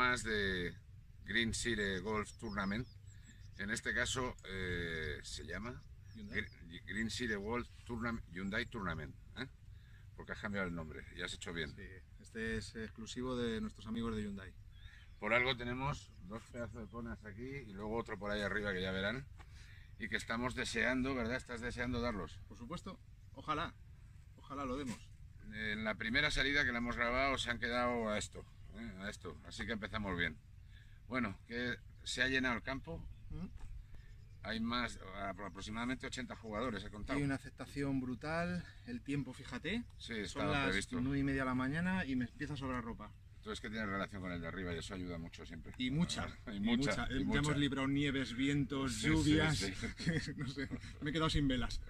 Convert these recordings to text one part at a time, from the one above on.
más de Green City Golf Tournament. En este caso eh, se llama Gre- Green City Golf Tournament, Hyundai Tournament. ¿eh? Porque has cambiado el nombre y has hecho bien. Sí, este es exclusivo de nuestros amigos de Hyundai. Por algo tenemos dos pedazos de conas aquí y luego otro por ahí arriba que ya verán. Y que estamos deseando, ¿verdad? Estás deseando darlos. Por supuesto, ojalá, ojalá lo demos. En la primera salida que la hemos grabado se han quedado a esto, ¿eh? a esto. Así que empezamos bien. Bueno, que se ha llenado el campo. ¿Mm? Hay más, aproximadamente 80 jugadores, he contado. Hay una aceptación brutal, el tiempo, fíjate, Sí, son las previsto. nueve y media de la mañana y me empieza a sobrar ropa. Entonces que tiene relación con el de arriba y eso ayuda mucho siempre. Y mucha, y mucha, mucha. y Ya mucha. hemos librado nieves, vientos, Sí, sí, lluvias. sí. no sé, me he quedado sin velas.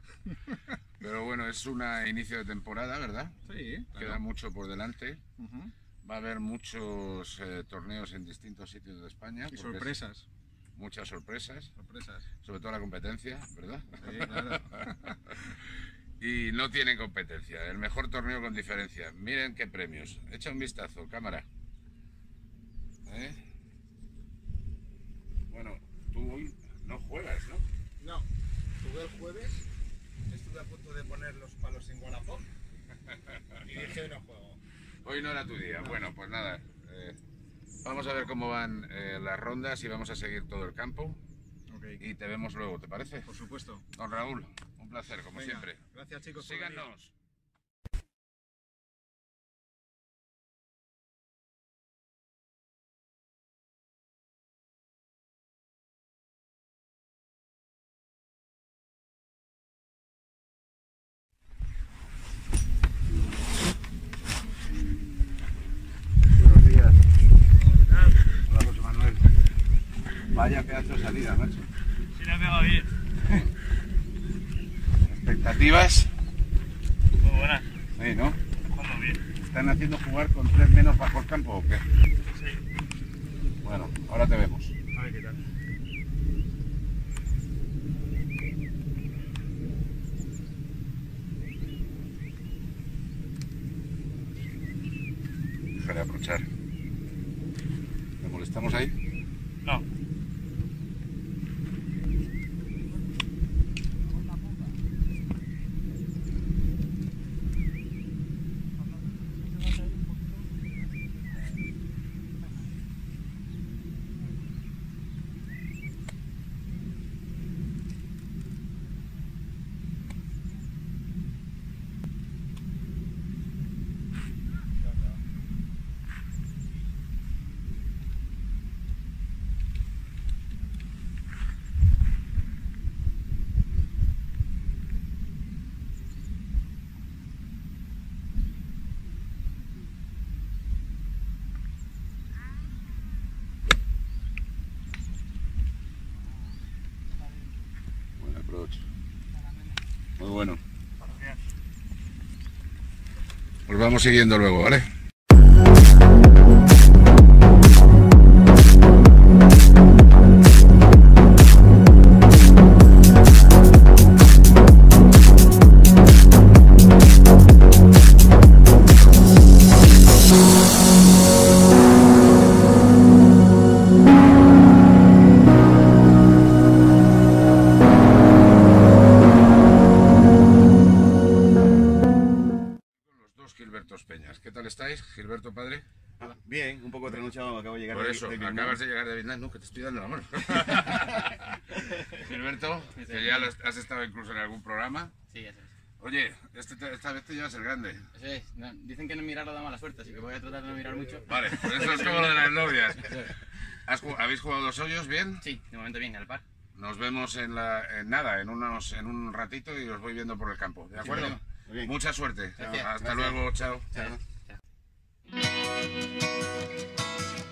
Pero bueno, es un inicio de temporada, ¿verdad? Sí, Queda mucho por delante. Ujú. Va a haber muchos eh, torneos en distintos sitios de España. Y es- sorpresas, Muchas sorpresas, sorpresas. sobre todo la competencia, ¿verdad? Sí, claro. y no tienen competencia. El mejor torneo con diferencia. Miren qué premios. Echa un vistazo, cámara. ¿Eh? Bueno, tú hoy no juegas, ¿no? No, jugué el jueves, estuve a punto de poner los palos en Wallapop y dije no juego. Hoy no era tu día. Bueno, pues nada. eh, vamos a ver cómo van eh, las rondas y vamos a seguir todo el campo. Y te vemos luego, ¿te parece? por supuesto. Don Raúl, un placer, como Venga, siempre. Gracias chicos. Síganos. Buenos días. Hola, José Manuel. Vaya salida, macho. Sí, le ha pegado bien. ¿Expectativas? Muy buena. Sí, ¿no? Jugando bien. ¿Están haciendo jugar con tres menos bajo el campo o qué? Sí. Bueno, ahora te vemos. A ver qué tal. Dejaré aprovechar. ¿Le molestamos ahí? No. Buen approach. Muy bueno. Bien. Pues vamos siguiendo luego, ¿vale? No, que te estoy dando la mano. Gilberto, que ya lo has estado incluso en algún programa. Sí, eso es. Oye, este te- esta vez te llevas el grande. No, dicen que no mirarlo da mala suerte, así que voy a tratar de no mirar mucho. Vale, pues eso es como lo de las novias. ¿Has ju- ¿Habéis jugado los hoyos bien? Sí, de momento bien, al par. Nos vemos en, la, en nada, en, unos, en un ratito y os voy viendo por el campo. ¿De acuerdo? Muy bien. Mucha suerte. Gracias. Hasta Gracias. luego, chao. Chao. Thank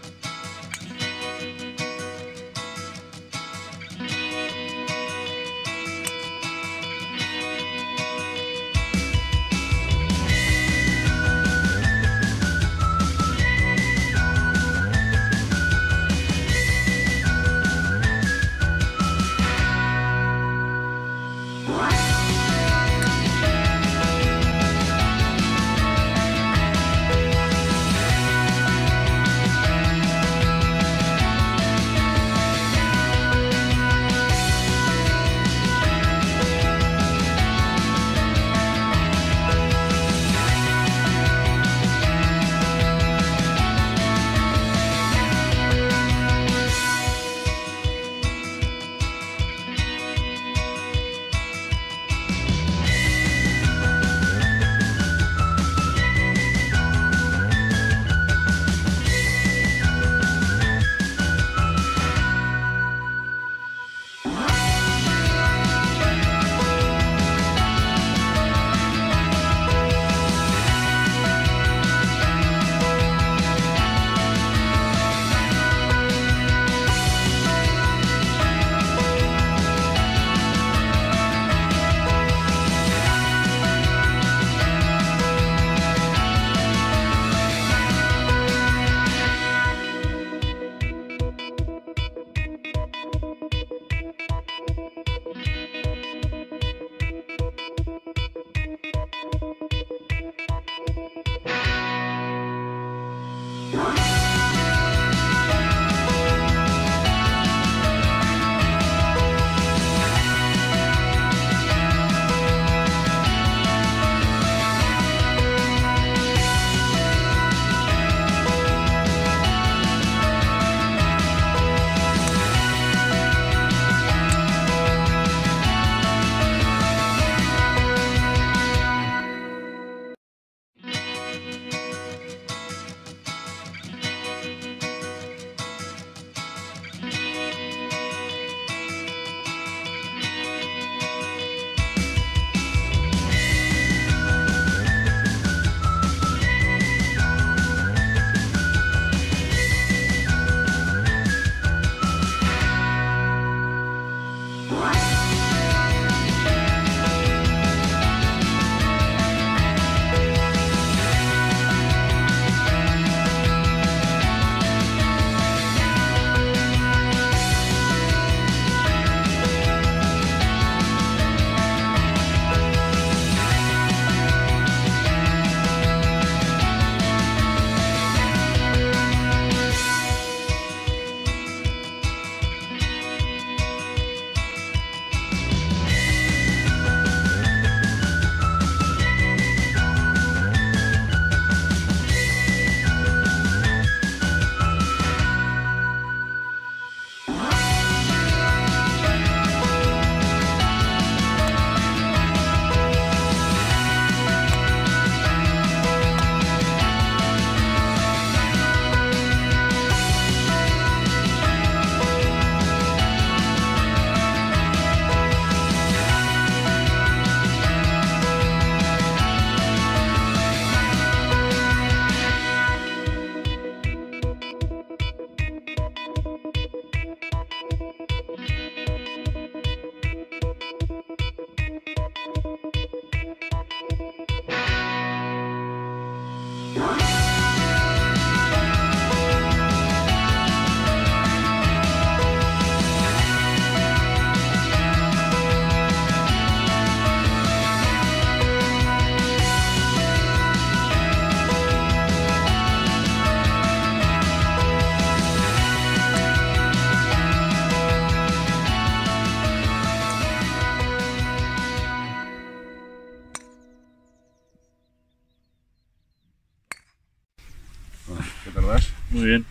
bien.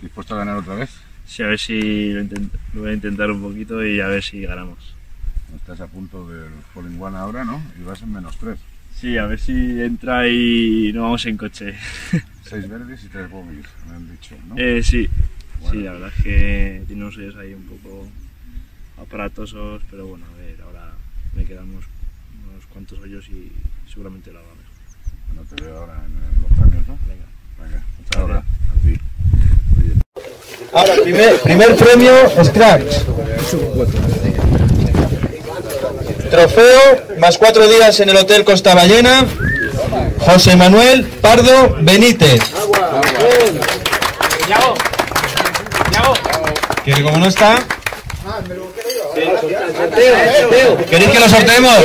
¿Dispuesto a ganar otra vez? Sí, a ver si lo, voy a intentar un poquito y a ver si ganamos. Estás a punto del Falling One ahora, ¿no? Y vas en menos tres. Sí, a ver si entra y no vamos en coche. Seis verdes y tres bogies, me han dicho, ¿no? Eh, sí, Bueno. sí, la verdad es que tiene unos hoyos ahí un poco aparatosos, pero bueno, a ver, ahora me quedan unos, cuantos hoyos y seguramente lo haga mejor. No te veo ahora en los premios, ¿no? Venga. Venga, ahora. Ahora, primer, primer premio, Scratch. Trofeo, más cuatro días en el Hotel Costa Ballena. José Manuel Pardo Benítez. ¿Que como no está? ¿Queréis que lo sorteemos?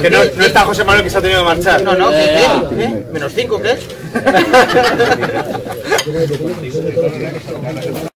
Que no, no está José Manuel que se ha tenido que marchar. No, no, Menos cinco, ¿qué?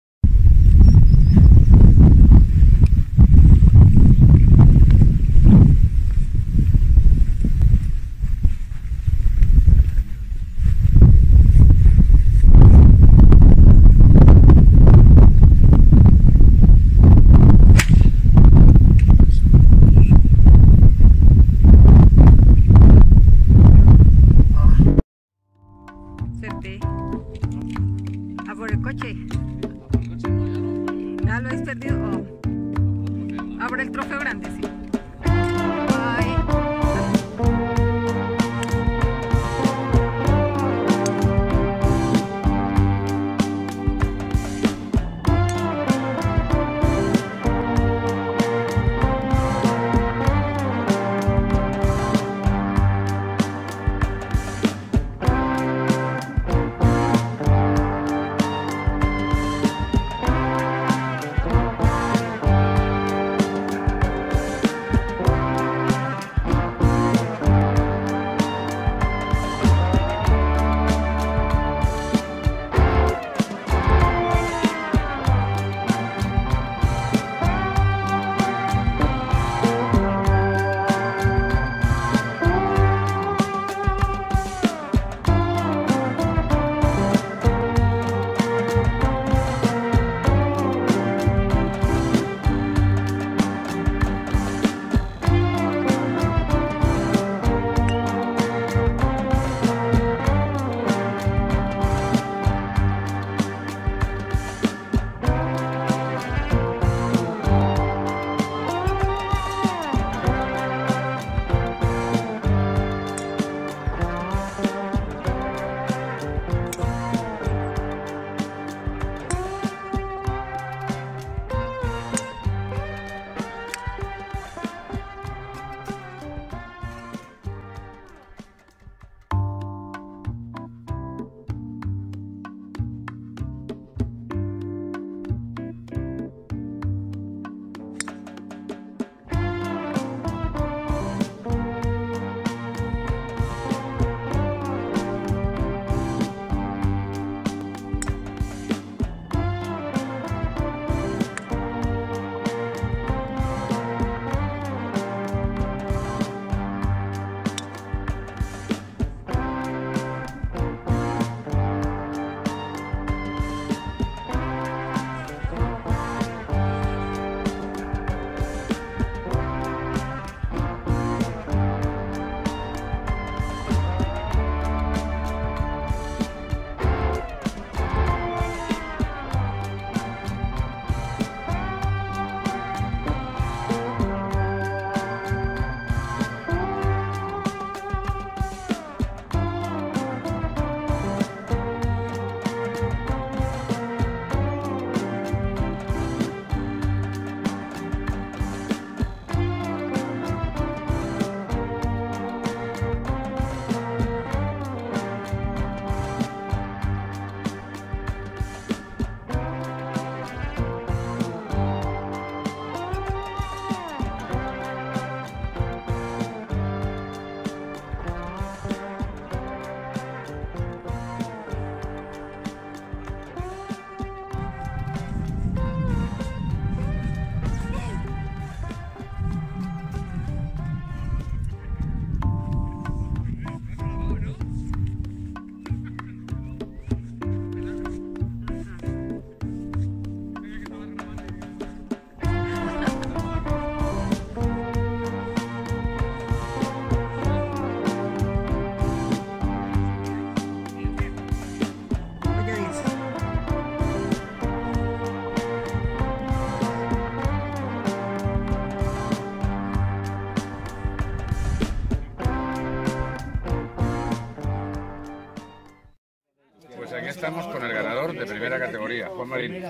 primera categoría, Juan Marín.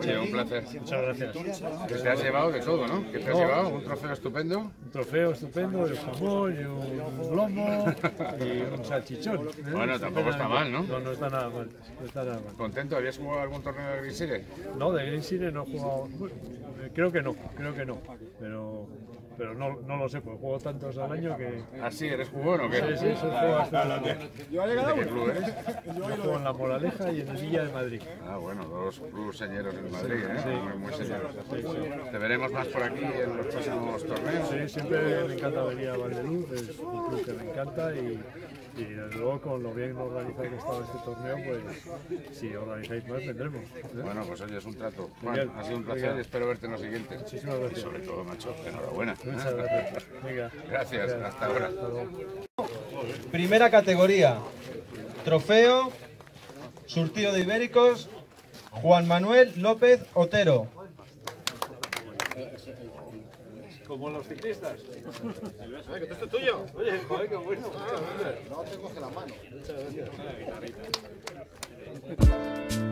Oye, un placer. Muchas gracias. Que te has llevado de todo, ¿no? ¿Qué te has llevado? Un trofeo estupendo. Un trofeo estupendo, un jamón, y un lomo, y un salchichón. ¿eh? Bueno, tampoco está mal, ¿no? No, no está nada mal. No está nada mal. ¿Contento? ¿Habías jugado algún torneo de Grisire? No, de Green City no he jugado. eh, creo que no, creo que no. Pero, pero no, no lo sé, pues juego tantos al año que. ¿Ah, sí? ¿Eres jugón o qué? Sí, sí, eso juego hasta ¿De qué club eres? Yo juego en La Moraleja y en el Villa de Madrid. Ah, bueno, dos clubes señeros en Madrid, ¿eh? Muy, muy señeros. ¿Te veremos más por aquí en los próximos torneos? Sí, siempre me encanta venir a Valdeluz, es un club que me encanta y, y desde luego con lo bien organizado que estaba este torneo, pues si organizáis más vendremos. ¿eh? Bueno, pues oye, es un trato. Juan, Miguel, ha sido un placer y espero verte en los siguientes. Muchísimas Y gracias. sobre todo, macho, enhorabuena. Muchas gracias. Venga. Gracias, hasta ahora. Hasta luego. Primera categoría. Trofeo. Surtido de Ibéricos. Juan Manuel López Otero. Como los ciclistas. Tenemos una apuesta, él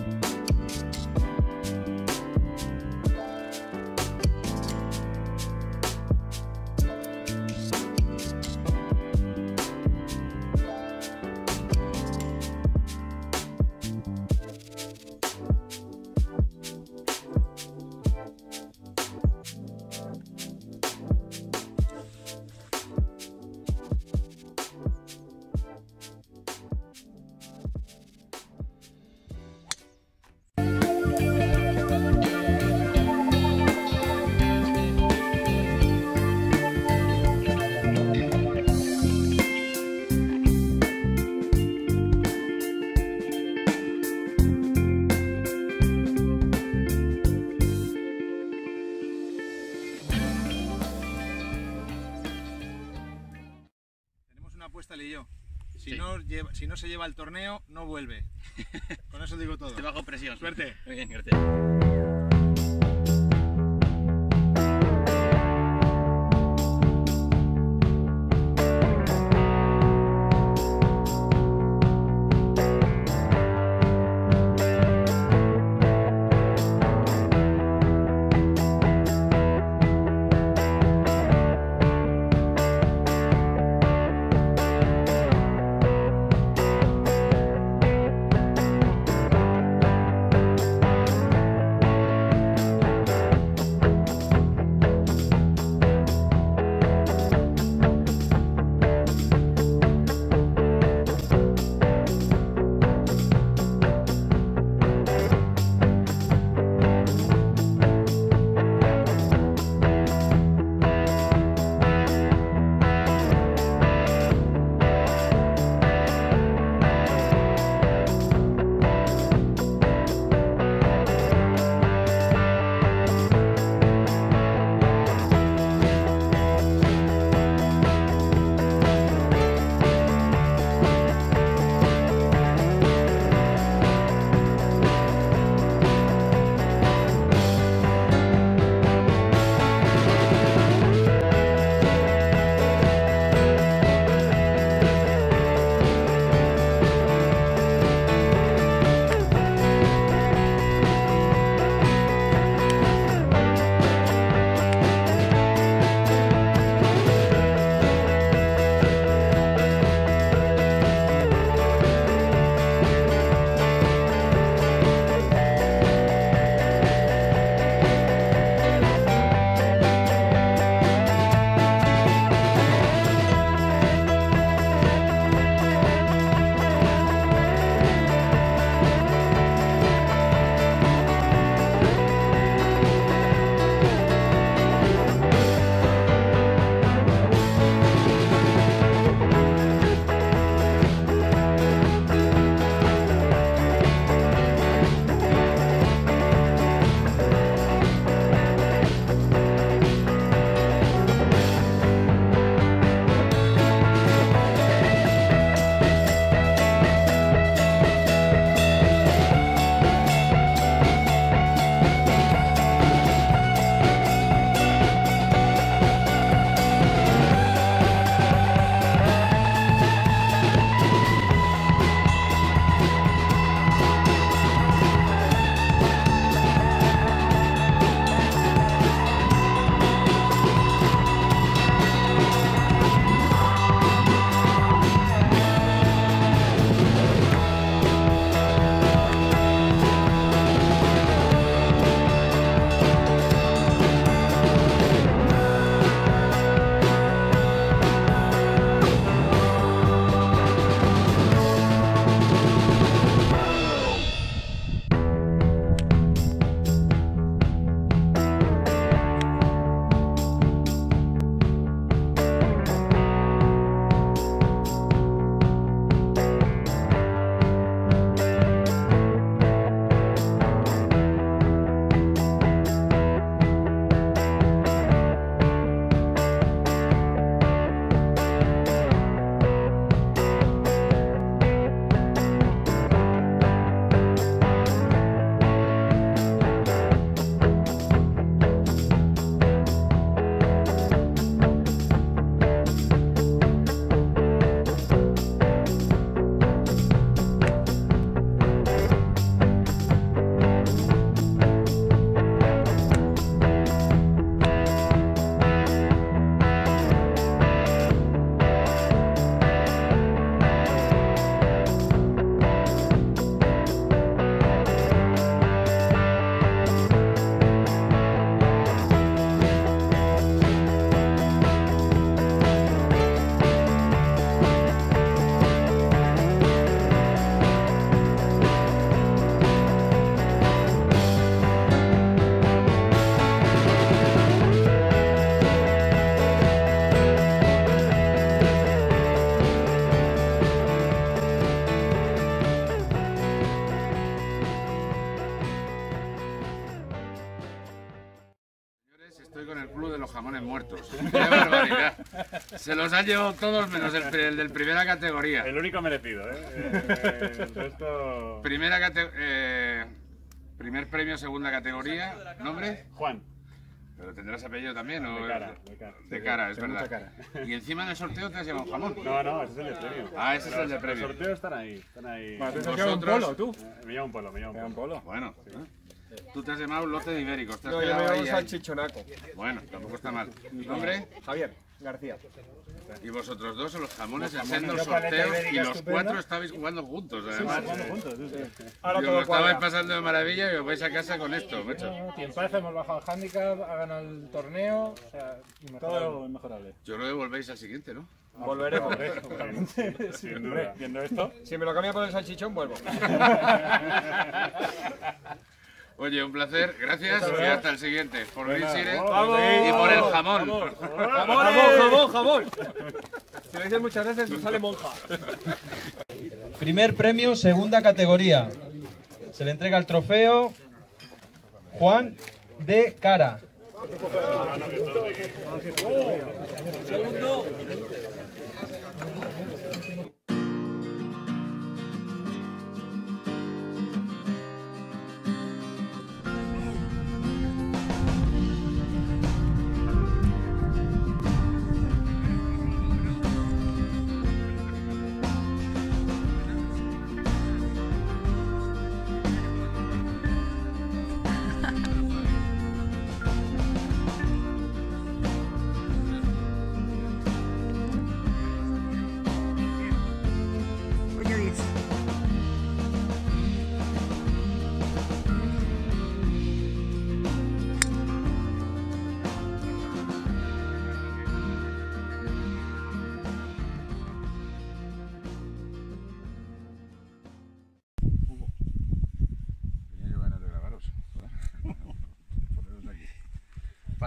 y yo. Si, no lleva- si no se lleva el torneo, no vuelve. Con eso digo todo. Estoy bajo presión. Suerte. Muy bien, gracias. Se los han llevado todos menos el, el del primera categoría. El único merecido, ¿eh? Eh, El resto... Primera cate- eh, primer premio, segunda categoría. ¿Nombre? Juan. Pero tendrás apellido también, ¿o? De cara, de cara. De cara, es verdad. Y encima en el sorteo te has llevado un jamón. No, no, ese es el de premio. Ah, ese es el de premio. Los sorteos están ahí, están ahí. Bueno, ¿tú te has llevado un polo, tú? Me llevo un polo, me llevo un polo. Bueno, tú te has llamado un lote de ibéricos. Te has No, yo me ahí, ahí. salchichonaco. Bueno, tampoco está mal. ¿Nombre? Javier García. Y vosotros dos son los jamones, Los jamones. Yo, sorteo paleta y los estupenda. cuatro estabais jugando juntos, además. jugando juntos, sí, sí. Ahora y todo os lo estabais pasando de maravilla y os vais a casa con esto, macho. Tiempazo, hemos bajado el handicap, ha ganado el torneo. O sea, Todo inmejorable. Yo lo devolvéis al siguiente, ¿no? Volveremos. Seguramente, sin duda. Viendo esto. Si me lo cambia por el salchichón, vuelvo. Oye, un placer, gracias y hasta el siguiente. Por Green Sire y por el jamón. Jamón, jamón, jamón. Si lo dices muchas veces, me sale monja. Primer premio, segunda categoría. Se le entrega el trofeo Juan de Cara. Tenía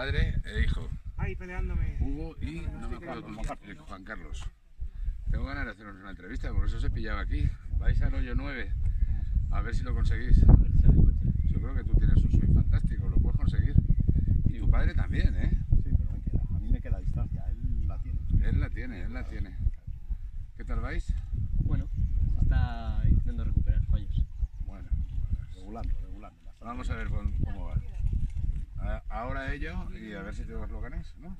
Padre e hijo. Ahí peleándome. Hugo y no me acuerdo con Juan Carlos. Tengo ganas de haceros una entrevista, por eso os he pillado aquí. Vais al hoyo 9, a ver si lo conseguís. Yo creo que tú tienes un swing fantástico, lo puedes conseguir. Y tu padre también, ¿eh? Sí, pero me queda. A mí me queda distancia, él la tiene. Él la tiene, él la tiene. ¿Qué tal vais? Bueno, está intentando recuperar fallos. Bueno, Regulando, regulando. vamos a ver. A- Ahora ello y a ver si te los lo ganas, ¿no?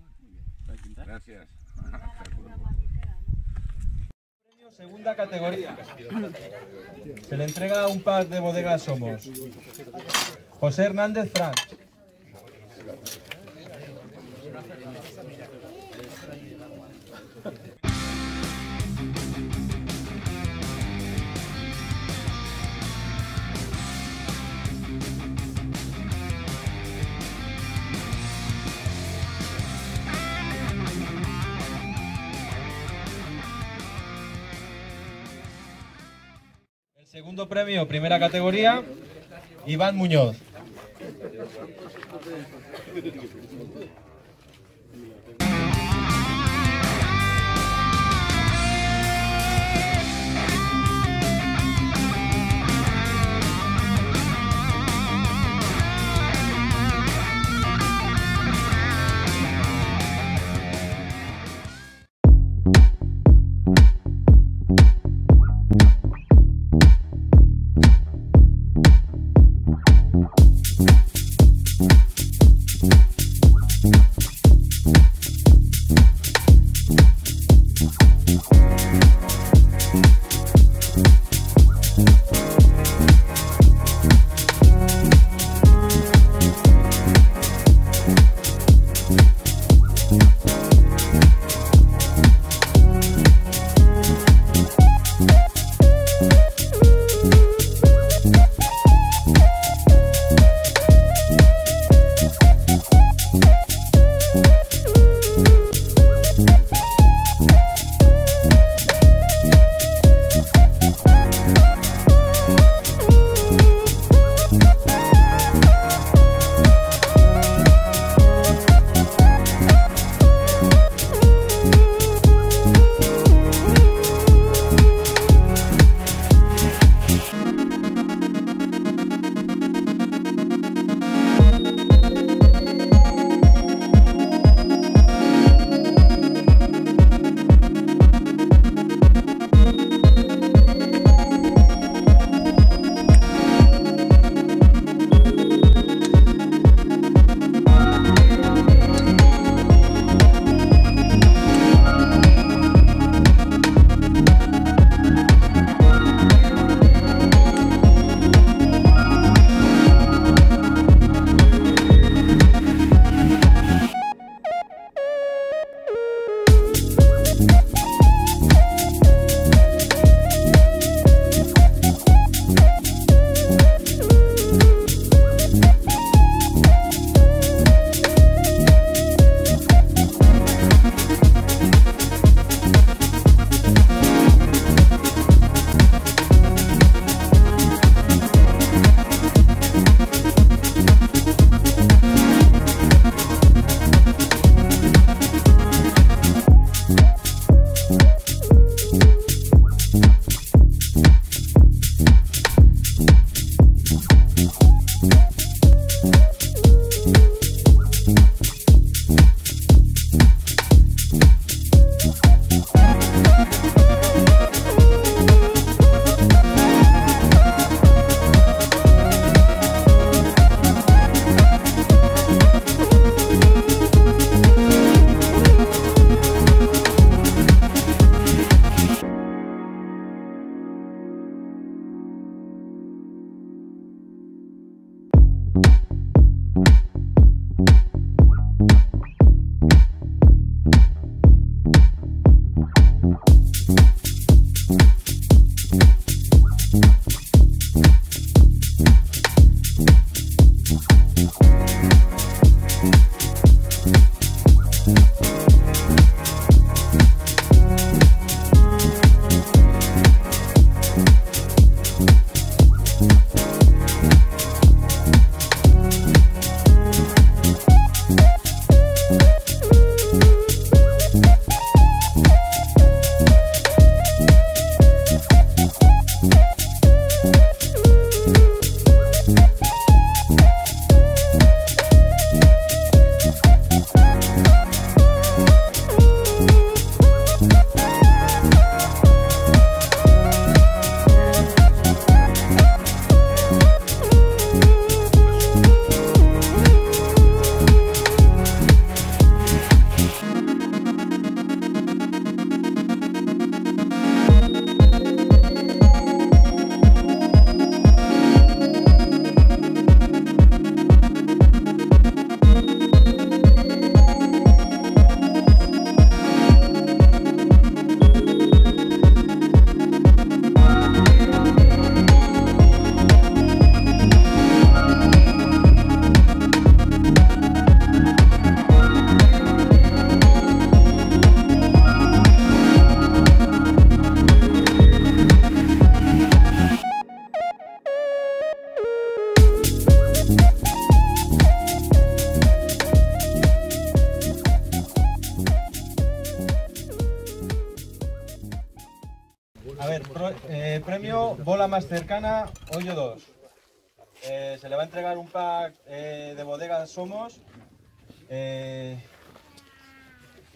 Gracias. Segunda categoría. Se le entrega un pack de bodegas Somos. José Hernández Frank. Segundo premio, primera categoría, Iván Muñoz. Bola más cercana, hoyo 2. Eh, se le va a entregar un pack eh, de bodegas Somos. Eh,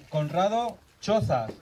Conrado Chozas.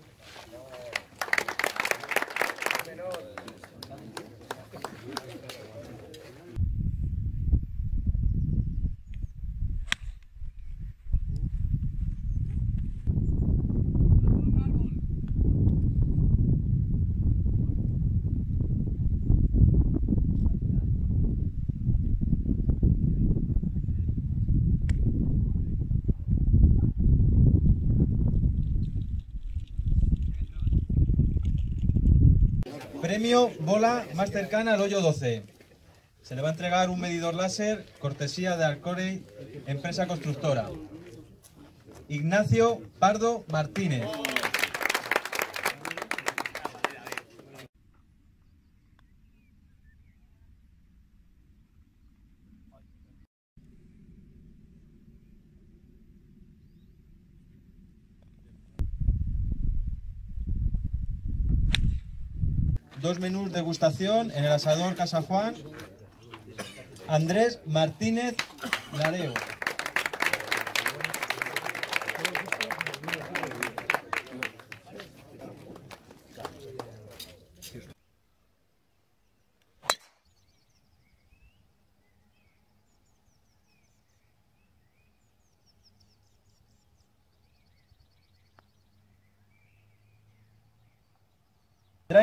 Premio bola más cercana al hoyo 12. Se le va a entregar un medidor láser, cortesía de Alcorey, empresa constructora. Ignacio Pardo Martínez. Dos menús degustación en el asador Casa Juan. Andrés Martínez Lareo.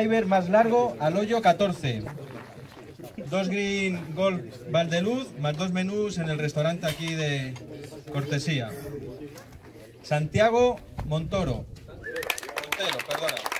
Driver más largo al hoyo 14. Dos Green Golf Valdeluz, más dos menús en el restaurante aquí de cortesía. Santiago Montoro. Montero, perdona.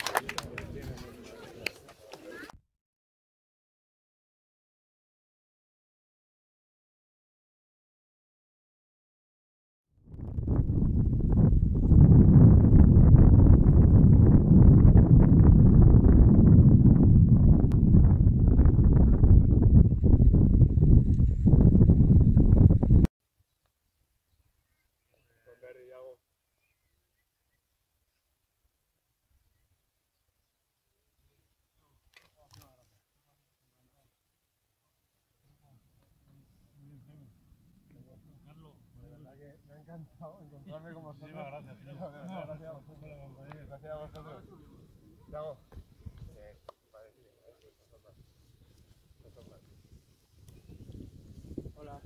Encantado encontrarme con vosotros. gracias. Gracias a vosotros. Gracias a vosotros. Yago. Hola.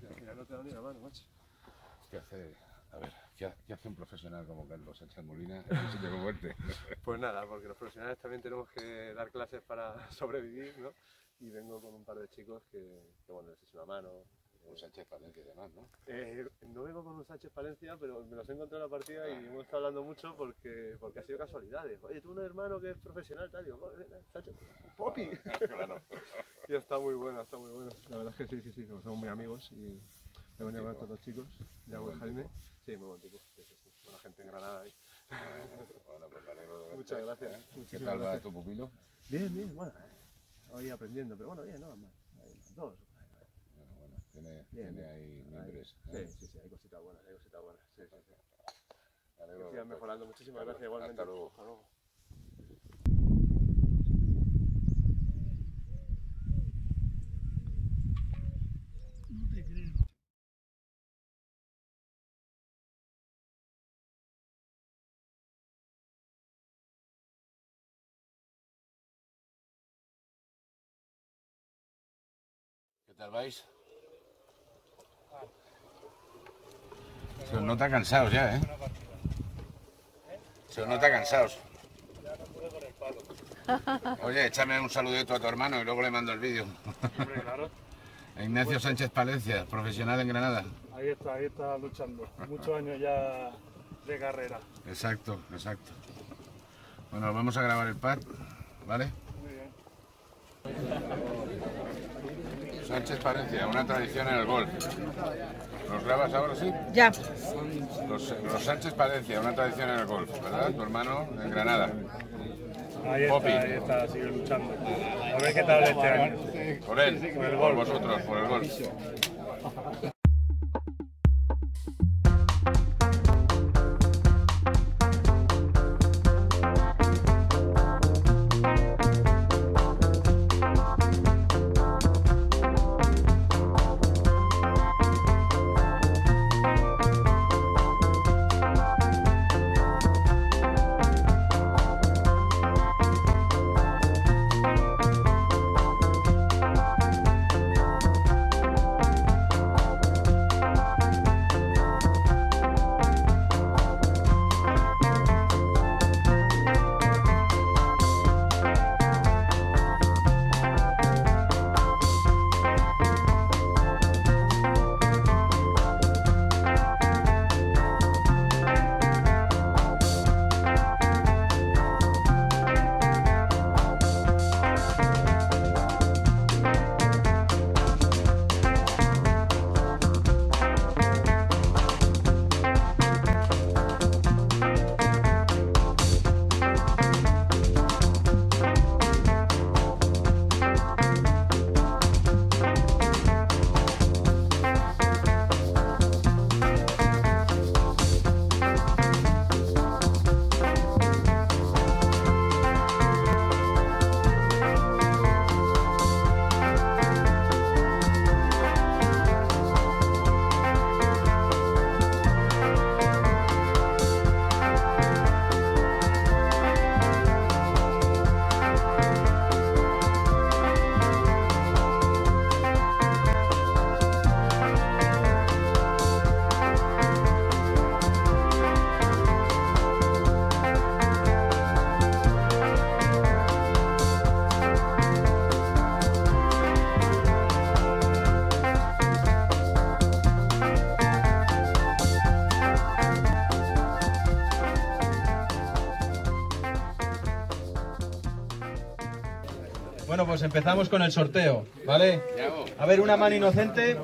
Ya no te da ni la mano, macho. ¿Qué hace? A ver, ¿qué, ha- qué hace un profesional como Carlos Sánchez Molina en un sitio como este? Pues nada, porque los profesionales también tenemos que dar clases para sobrevivir, ¿no? Y vengo con un par de chicos que, que bueno, les echo una mano. Un Sánchez Palencia y demás, ¿no? Eh, no vengo con un Sánchez Palencia, pero me los he encontrado en la partida y hemos estado hablando mucho porque, porque ha sido casualidades. Oye, tú un hermano que es profesional, tal, y joder, Sánchez, Popi. Claro. y está muy bueno, está muy bueno. La verdad es que sí, sí, sí, somos muy amigos y he venido con estos dos chicos, Yago y Jaime. Sí, muy buen tipo. Sí, sí, sí. Buena gente en Granada ahí. Bueno, pues me verte, Muchas gracias. ¿eh? ¿Qué tal va tu pupilo? Bien, bien, bueno, eh, hoy aprendiendo, pero bueno, bien, no, más. Dos. Tiene, Bien, tiene ahí mimbres. Sí, ¿eh? sí, sí, hay cositas buenas, hay cositas buenas. Sí, sí, sí. Alegro sigan mejorando. Muchísimas gracias, igualmente. Hasta luego. Hasta luego. ¿Qué tal vais? Se os nota cansados ya, ¿eh? Se os nota cansados. Oye, échame un saludito a tu hermano y luego le mando el vídeo. Ignacio Sánchez Palencia, profesional en Granada. Ahí está, ahí está luchando. Muchos años ya de carrera. Exacto, exacto. Bueno, vamos a grabar el pad, ¿vale? Muy bien. Sánchez Palencia, una tradición en el golf. ¿Los grabas ahora sí? Ya. Los, los Sánchez Palencia, una tradición en el golf, ¿verdad? Tu hermano en Granada. Ahí está, ahí está, sigue luchando. A ver qué tal este año. Por él, Por el por golf. vosotros, por el golf. Pues empezamos con el sorteo, ¿vale? A ver, una mano inocente.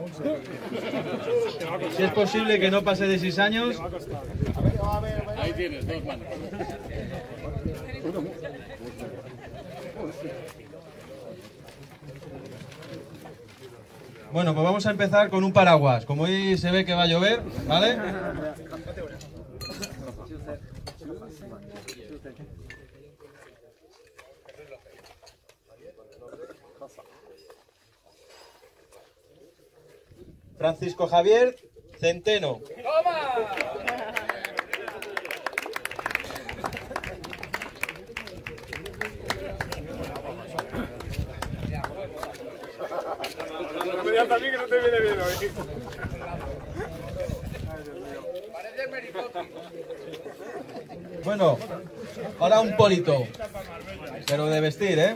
Si es posible que no pase de 6 años. Ahí tienes, dos manos. Bueno, pues vamos a empezar con un paraguas. Como hoy se ve que va a llover, ¿vale? Francisco Javier Centeno. Ya también que no te viene bien hoy. Bueno, ahora un polito. Pero de vestir, ¿eh?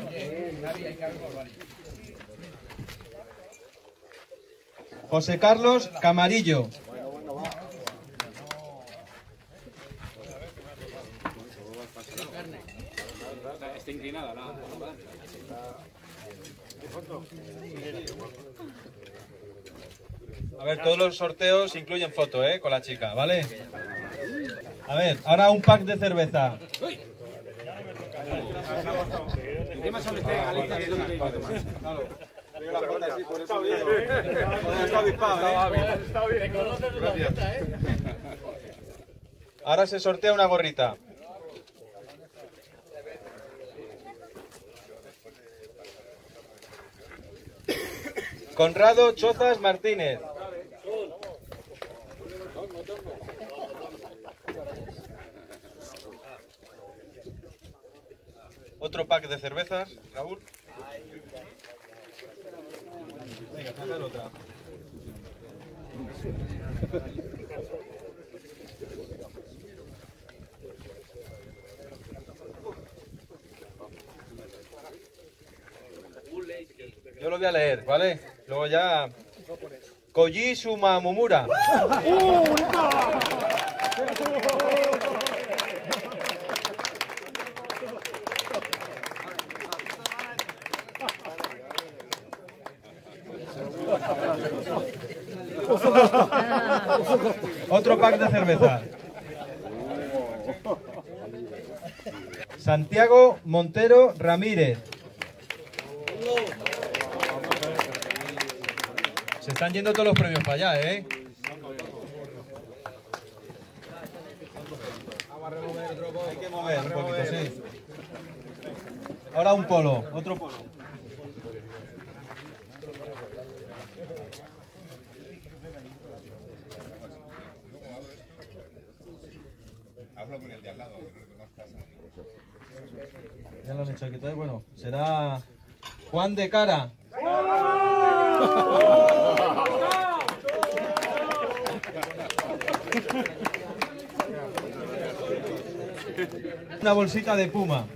José Carlos Camarillo. A ver, todos los sorteos incluyen foto, ¿eh? Con la chica, ¿vale? A ver, ahora un pack de cerveza. Está avispado, ¿eh? Está bien. Ahora se sortea una gorrita. Conrado Chozas Martínez. Otro pack de cervezas, Raúl. Yo lo voy a leer, ¿vale? Luego ya. Koji Sumamumura. Otro pack de cerveza. Santiago Montero Ramírez. Se están yendo todos los premios para allá, ¿eh? Ahora un polo, otro polo. Hablo con el de al lado. Ya lo han hecho aquí todo. Bueno, será Juan de Cara. Una bolsita de puma.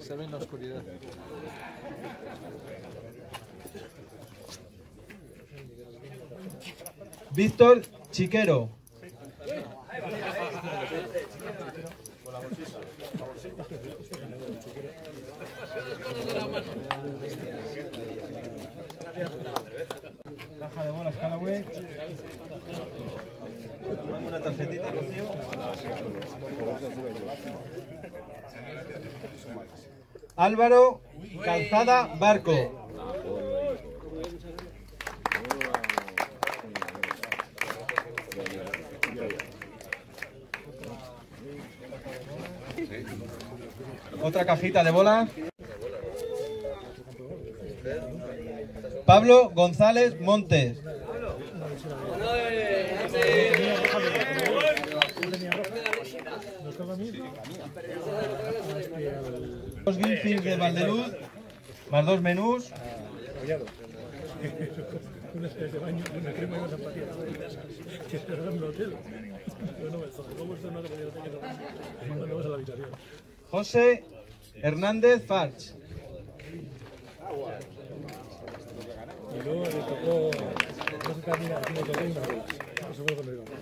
Se ve en la oscuridad. Víctor Chiquero. Caja de bolas Callaway. Dame una tarjetita, Rocío. Álvaro Calzada Barco. Otra cajita de bola. Pablo González Montes. Dos Greenfield de Valdeluz, más dos menús. José Hernández Farch.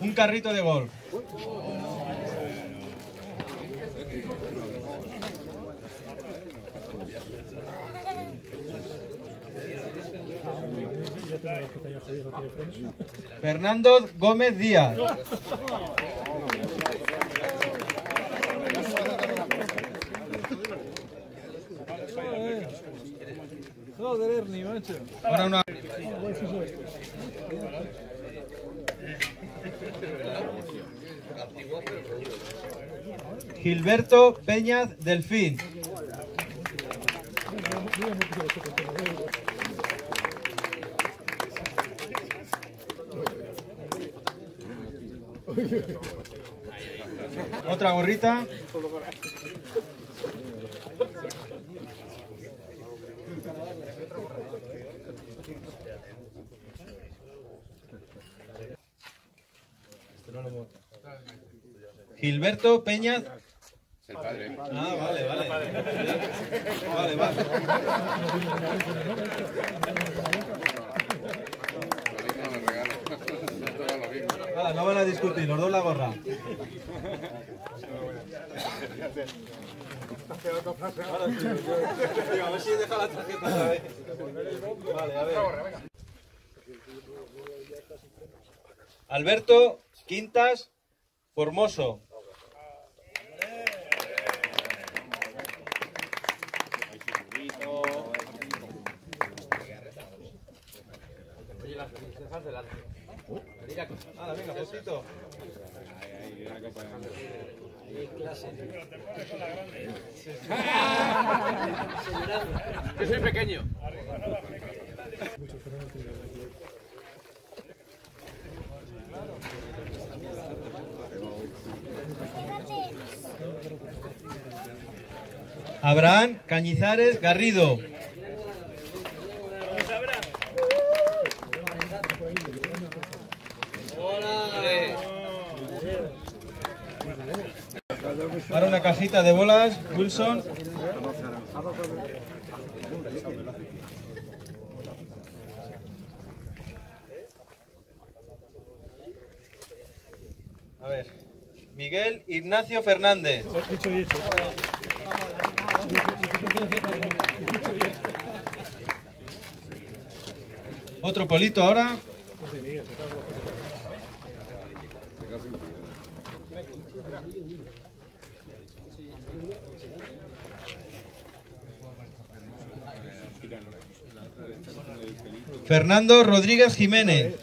Un carrito de golf. Fernando Gómez Díaz. Ahora una- Gilberto Peñaz Delfín. Otra gorrita. Gilberto Peña. Es el padre. Ah, vale, vale. Vale, vale. Hala, no van a discutir, los dos la gorra. A ver si deja la tarjeta otra vez. Vale, a ver. Alberto Quintas Formoso. Que soy pequeño. Abraham Cañizares Garrido. Ahora una cajita de bolas, Wilson. A ver, Miguel Ignacio Fernández. Otro polito ahora. Fernando Rodríguez Jiménez.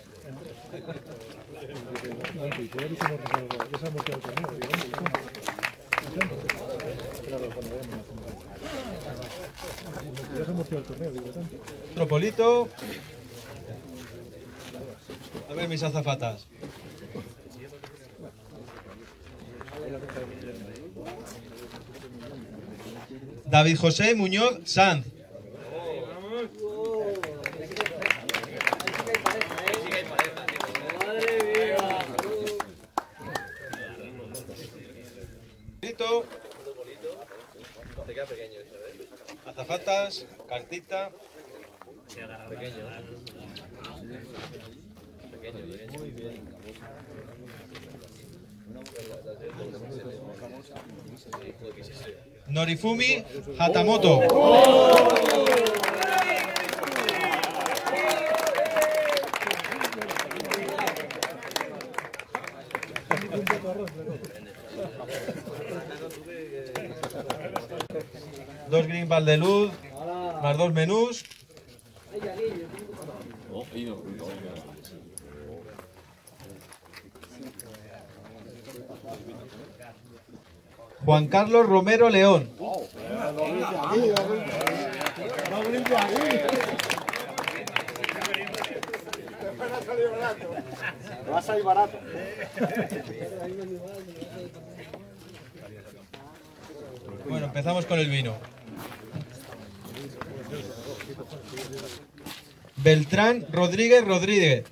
Ya se ha mostrado el torneo, digo, Claro, cuando veamos. Ya se ha mostrado el torneo, digo, tanto. Otro polito. A ver mis azafatas. David José Muñoz Sanz. Polito. Azafatas, cartita. Norifumi Hatamoto. Ball de luz, más dos menús. Juan Carlos Romero León. Va a salir barato. Bueno, empezamos con el vino. Beltrán Rodríguez Rodríguez.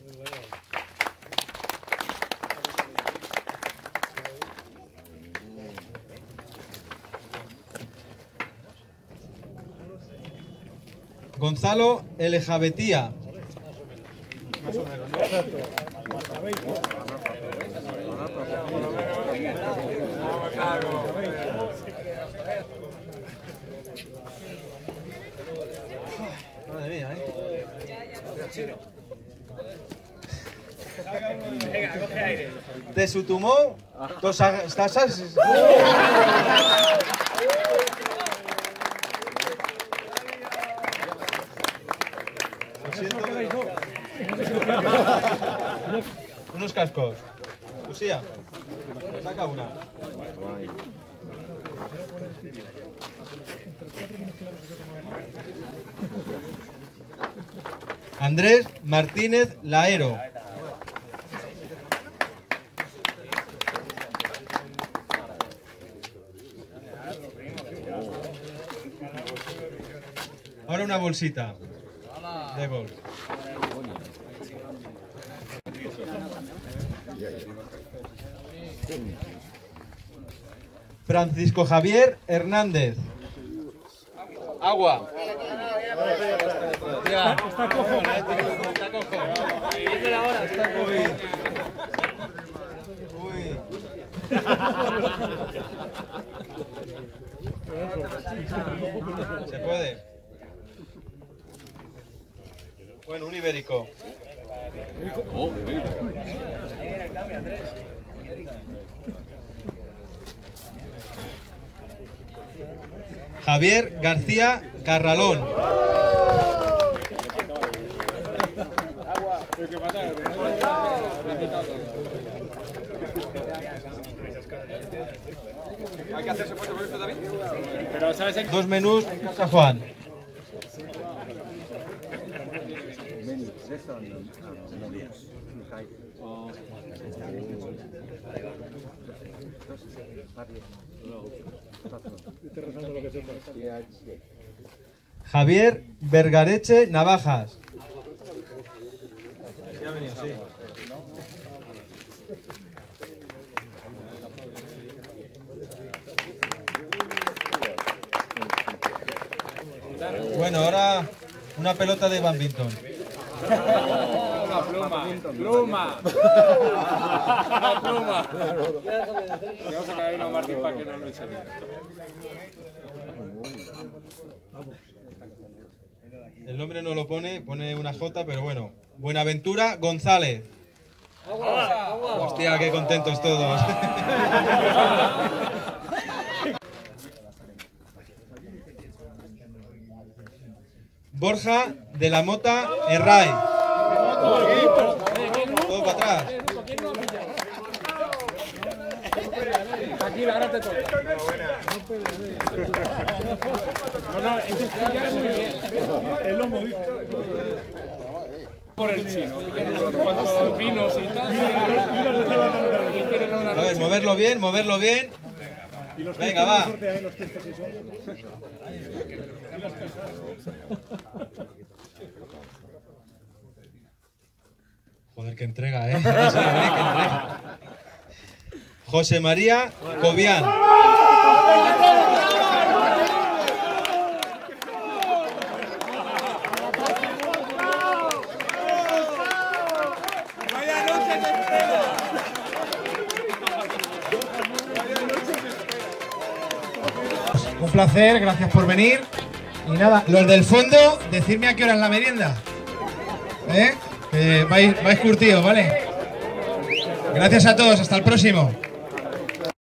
Gonzalo Elejabetía mía, ¿eh? De su tumor, dos tasas. Pero- Unos cascos. Lucía, saca una. Andrés Martínez Laero. Ahora una bolsita de. Francisco Javier Hernández. Agua. Ya. Está cojo. Está cojo. ahora. Está COVID. Uy. Se puede. Bueno, un ibérico. Javier García Carralón. ¿Hay que hacerse fuerte por esto también? Pero, ¿sabes en Dos menús, San Juan. Javier Vergareche Navajas. Bueno, ahora una pelota de badminton. Una pluma, pluma. Una pluma. Vamos a caer una Martín para que no lo eche El nombre no lo pone, pone una J, pero bueno. Buenaventura González. Hostia, qué contentos todos. Borja de la Mota Herray. Todo para atrás. Aquí la grata todo. No, no, esto es ya muy bien. El lomo, Por el chino. Cuántos vinos y tal. A ver, moverlo bien, moverlo bien. Venga, va. Joder, que entrega, ¿eh? Sí, hombre, que entrega. José María Cobian. Un placer, gracias por venir. Y nada, los del fondo, decidme a qué hora es la merienda. ¿Eh? Que vais, vais curtidos, ¿vale? Gracias a todos, hasta el próximo.